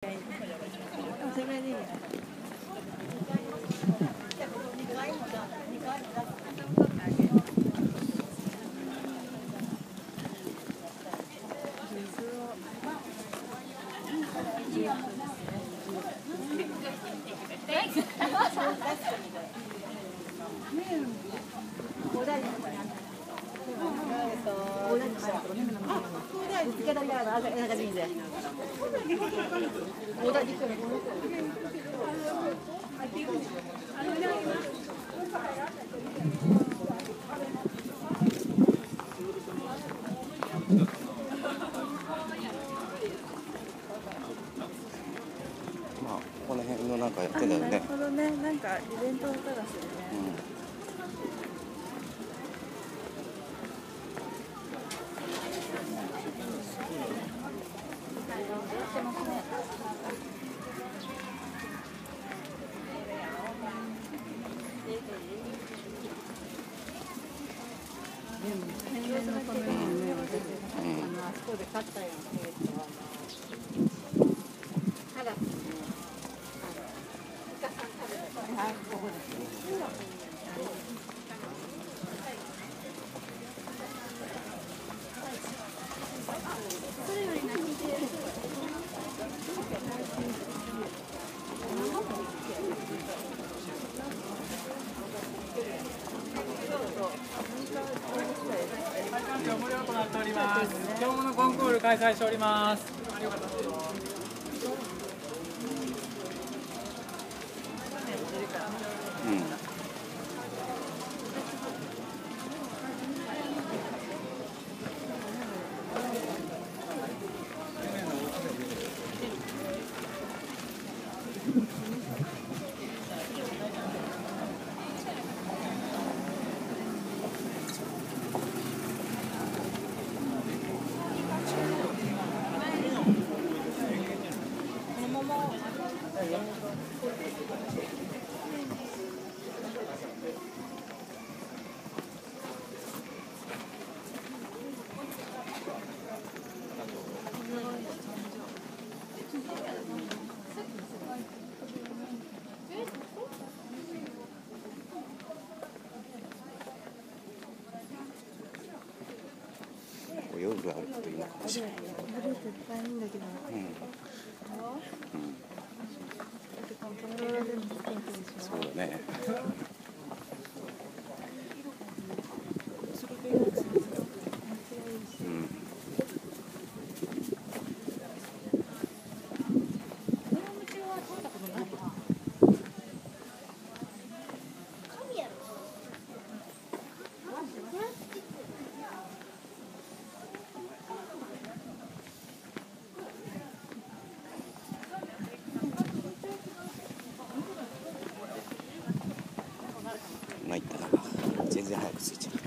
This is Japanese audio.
そまあこの辺のなんかやってんだよなねるほどねなんかイベントの音がするね。うん天然のこの辺ね私うんあそこで買ったよ、えっと、あの、ハラスの、あの、イカさん食べた。はい、ここです。会無料となっております。今日ものコンクール開催しております。お夜あるといいのかもしれない。んそうだね。参ったな。全然早く着いちゃう。